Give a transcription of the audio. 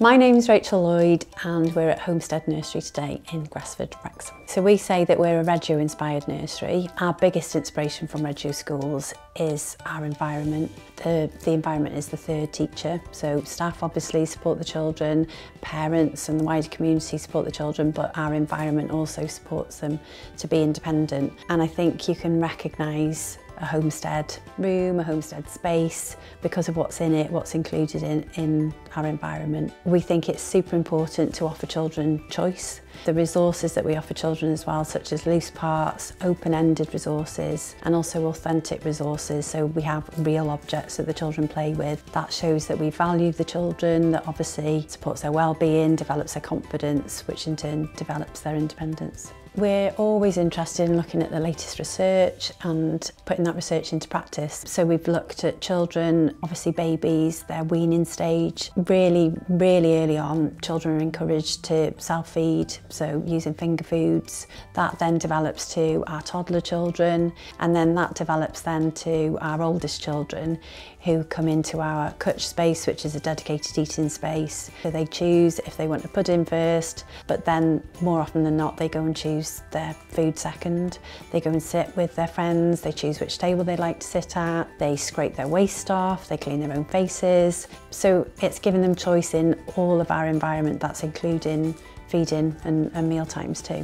My name is Rachel Lloyd and we're at Homestead Nursery today in Grassford, Wrexham. So we say that we're a Reggio inspired nursery. Our biggest inspiration from Reggio schools is our environment. The, the environment is the third teacher. So staff obviously support the children, parents and the wider community support the children, but our environment also supports them to be independent. And I think you can recognise a homestead room, a homestead space, because of what's in it, what's included in, in our environment. We think it's super important to offer children choice. The resources that we offer children as well, such as loose parts, open-ended resources, and also authentic resources. So we have real objects that the children play with. That shows that we value the children, that obviously supports their well-being, develops their confidence, which in turn develops their independence. We're always interested in looking at the latest research and putting that research into practice. So we've looked at children, obviously babies, their weaning stage. Really, really early on, children are encouraged to self-feed, so using finger foods. That then develops to our toddler children, and then that develops then to our oldest children who come into our cwtch space, which is a dedicated eating space. So they choose if they want to put in first, but then more often than not, they go and choose their food second. They go and sit with their friends, they choose table they like to sit at, they scrape their waste off, they clean their own faces. So it's giving them choice in all of our environment, that's including feeding and, and meal times too.